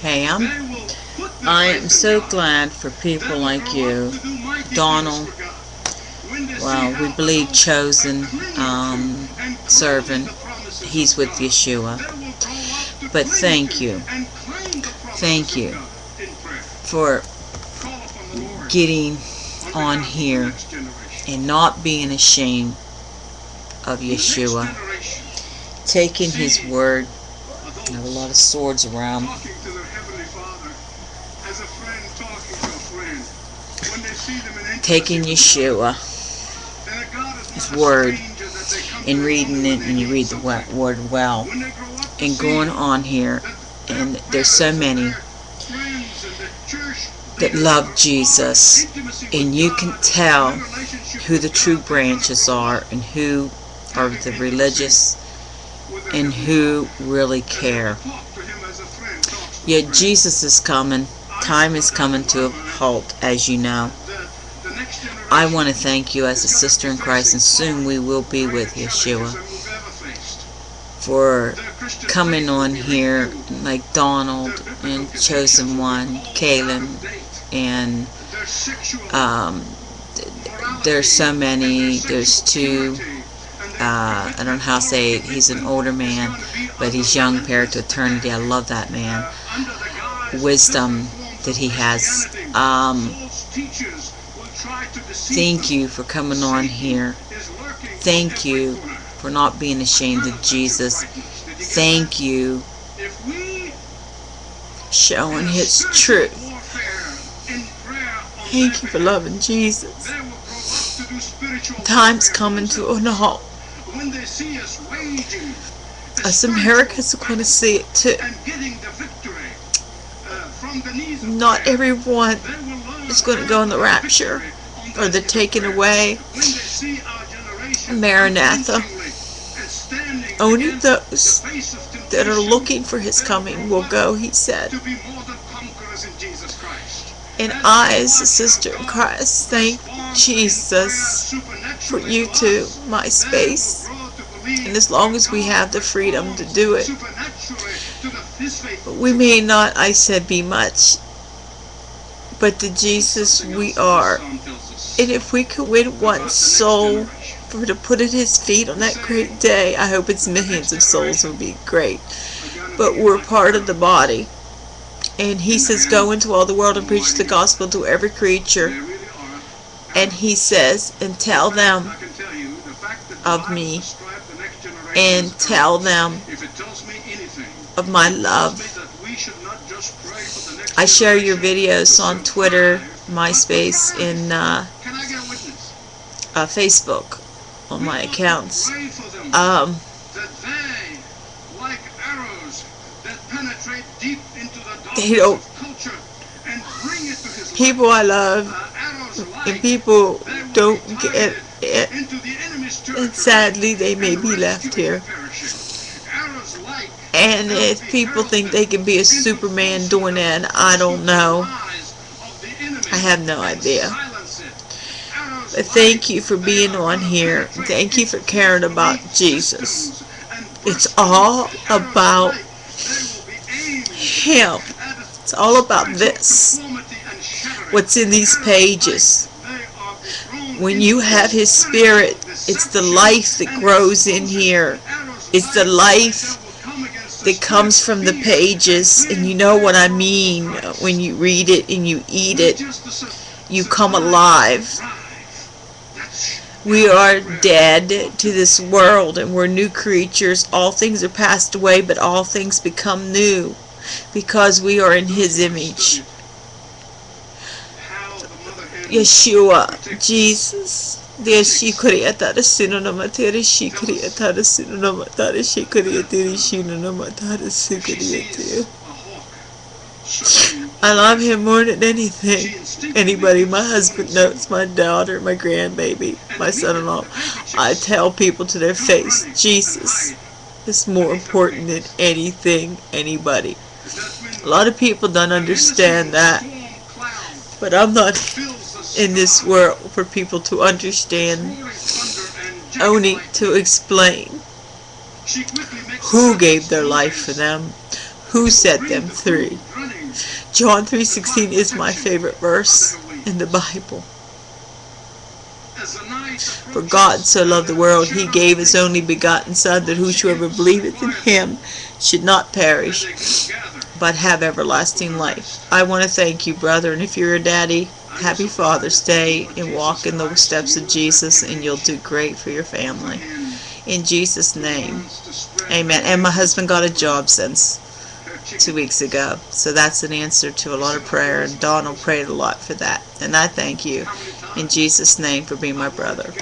Hey, I'm, I am so glad for people like you, Donald, well, we believe chosen um, servant. He's with Yeshua. But thank you. Thank you for getting on here and not being ashamed of Yeshua. Taking his word. I have a lot of swords around. Taking Yeshua, his word, and reading it, and you read the word well, and going on here, and there's so many that love Jesus, and you can tell who the true branches are and who are the religious and who really care. Yet Jesus is coming. Time is coming to a halt, as you know. I want to thank you as a sister in Christ, and soon we will be with Yeshua, for coming on here like Donald and Chosen One, Kaylin, and um, there's so many. There's two. Uh, I don't know how to say it. He's an older man, but he's young paired to eternity. I love that man. Wisdom that he has. Um, thank you for coming on here. Thank you for not being ashamed of Jesus. Thank you showing his truth. Thank you for loving Jesus. Time's coming to an halt. Us Americans are going to see it too. Not everyone is going to go in the rapture or the taken away. Maranatha. Only those that are looking for his coming will go, he said. And I, as a sister in Christ, thank Jesus for you too, my space. And as long as we have the freedom to do it, we may not, I said, be much, but the Jesus we are. And if we could win one soul for to put at his feet on that great day, I hope it's millions of souls would be great. But we're part of the body. And he says, go into all the world and preach the gospel to every creature. And he says, and tell them of me. And tell them of my love. I share your videos on Twitter, MySpace, and uh, uh, Facebook on my accounts. Um, they don't people I love and people don't get it and sadly they may be left here. And if people think they can be a superman doing that I don't know. I have no idea. But thank you for being on here. Thank you for caring about Jesus. It's all about him. It's all about this. What's in these pages. When you have His Spirit, it's the life that grows in here. It's the life that comes from the pages. And you know what I mean when you read it and you eat it. You come alive. We are dead to this world and we're new creatures. All things are passed away, but all things become new because we are in his image. Yeshua, Jesus. Dia shikriya tara sinonama tere shikriya tara sinonama tara shikriya tere sinonama tara shikriya tere. I love him more than anything. Anybody, my husband knows, my daughter, my grandbaby, my son-in-law. I tell people to their face, Jesus is more important than anything, anybody. A lot of people don't understand that. But I'm not in this world for people to understand, only to explain who gave their life for them, Who set them? free. John 3.16 is my favorite verse in the Bible. For God so loved the world, he gave his only begotten Son, that whosoever believeth in him should not perish, but have everlasting life. I want to thank you, brother, and if you're a daddy, happy Father's Day, and walk in the steps of Jesus, and you'll do great for your family. In Jesus' name, amen. And my husband got a job since two weeks ago. So that's an answer to a lot of prayer, and Donald prayed a lot for that. And I thank you in Jesus' name for being my brother.